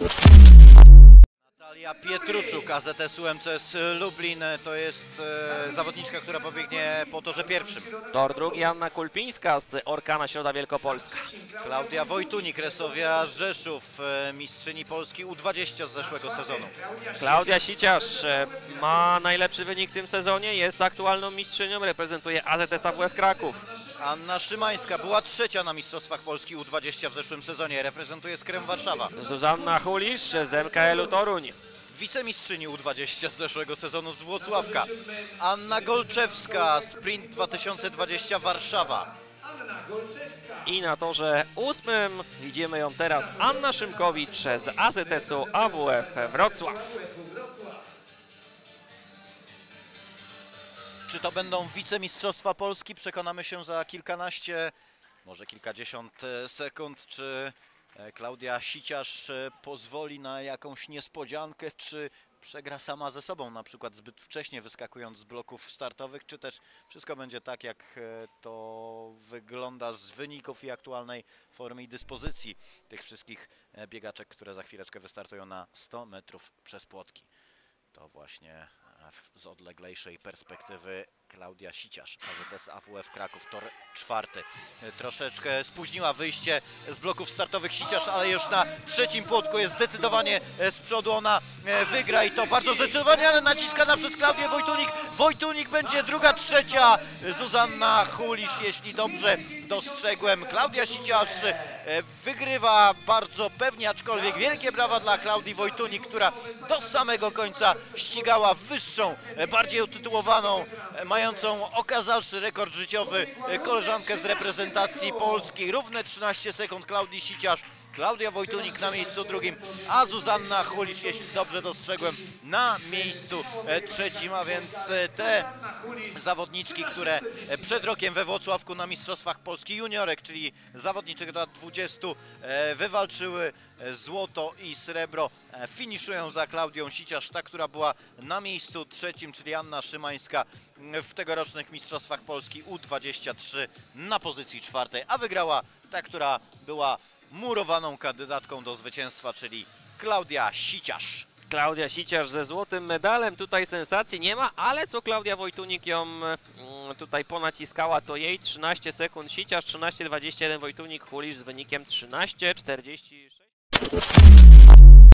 Thank you. Natalia Pietruczuk, AZS UMCS Lublin, to jest e, zawodniczka, która pobiegnie po torze pierwszym. Tor drugi Anna Kulpińska z Orkana Środa Wielkopolska. Klaudia Wojtunik, Resowia Rzeszów, e, mistrzyni Polski U20 z zeszłego sezonu. Klaudia Siciarz e, ma najlepszy wynik w tym sezonie, jest aktualną mistrzynią, reprezentuje AZS AWF Kraków. Anna Szymańska była trzecia na Mistrzostwach Polski U20 w zeszłym sezonie, reprezentuje Skrem Warszawa. Zuzanna Hulisz z MKL-u Toruń. Wicemistrzyni U20 z zeszłego sezonu z Włocławka. Anna Golczewska, Sprint 2020 Warszawa. I na torze ósmym widzimy ją teraz Anna Szymkowicz z AZS-u AWF Wrocław. Czy to będą wicemistrzostwa Polski? Przekonamy się za kilkanaście, może kilkadziesiąt e, sekund, czy Klaudia Siciarz e, pozwoli na jakąś niespodziankę, czy przegra sama ze sobą, na przykład zbyt wcześnie wyskakując z bloków startowych, czy też wszystko będzie tak, jak e, to wygląda z wyników i aktualnej formy i dyspozycji tych wszystkich e, biegaczek, które za chwileczkę wystartują na 100 metrów przez płotki. To właśnie e, z odleglejszej perspektywy Klaudia Siciarz, AZS AWF Kraków, tor czwarty. Troszeczkę spóźniła wyjście z bloków startowych Siciarz, ale już na trzecim płotku jest zdecydowanie z przodu. Ona e, wygra i to bardzo zdecydowanie, ale naciskana przez Klaudię Wojtunik. Wojtunik będzie druga, trzecia. Zuzanna Hulisz, jeśli dobrze dostrzegłem. Klaudia Siciarz e, wygrywa bardzo pewnie, aczkolwiek wielkie brawa dla Klaudii Wojtunik, która do samego końca ścigała wyższą, e, bardziej utytułowaną, e, mającą okazalszy rekord życiowy e, koleżankę z reprezentacji Polski. Równe 13 sekund Klaudii Siciarz. Klaudia Wojtunik na miejscu drugim, a Zuzanna Hulisz, jeśli dobrze dostrzegłem, na miejscu e, trzecim, a więc e, te zawodniczki, które e, przed rokiem we Włocławku na Mistrzostwach Polski Juniorek, czyli zawodniczek do lat 20 e, wywalczyły złoto i srebro, finiszują za Klaudią Siciarz, ta, która była na miejscu trzecim, czyli Anna Szymańska w tegorocznych Mistrzostwach Polski U23 na pozycji czwartej, a wygrała ta, która była murowaną kandydatką do zwycięstwa, czyli Klaudia Siciarz. Klaudia Siciarz ze złotym medalem, tutaj sensacji nie ma, ale co Klaudia Wojtunik ją mm, tutaj ponaciskała, to jej 13 sekund Siciarz, 13.21 Wojtunik Hulisz z wynikiem 13.46.